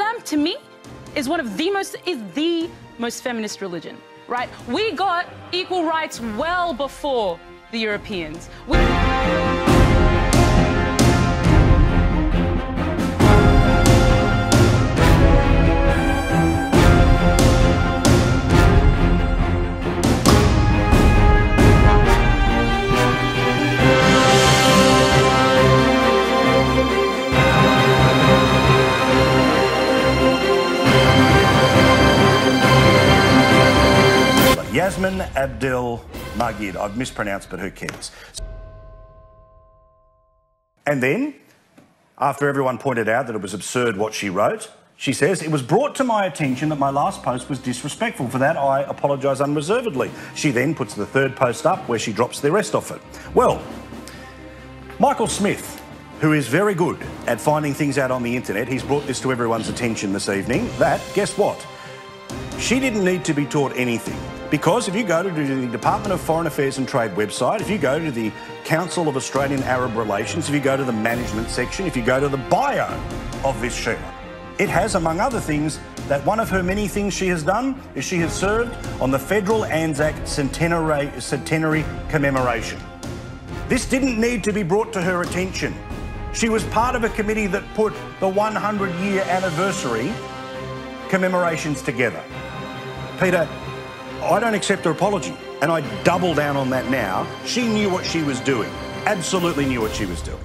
Islam, to me, is one of the most, is the most feminist religion, right? We got equal rights well before the Europeans. We Yassmin Abdel Magied. I've mispronounced, but who cares? And then, after everyone pointed out that it was absurd what she wrote, she says, It was brought to my attention that my last post was disrespectful. For that, I apologise unreservedly. She then puts the third post up where she drops the rest of it. Well, Michael Smith, who is very good at finding things out on the internet, he's brought this to everyone's attention this evening. That, guess what? She didn't need to be taught anything. Because if you go to the Department of Foreign Affairs and Trade website, if you go to the Council of Australian Arab Relations, if you go to the management section, if you go to the bio of this Sheila, it has, among other things, that one of her many things she has done is she has served on the Federal Anzac Centenary, Centenary Commemoration. This didn't need to be brought to her attention. She was part of a committee that put the 100 year anniversary commemorations together. Peter, I don't accept her apology. And I double down on that now. She knew what she was doing. Absolutely knew what she was doing.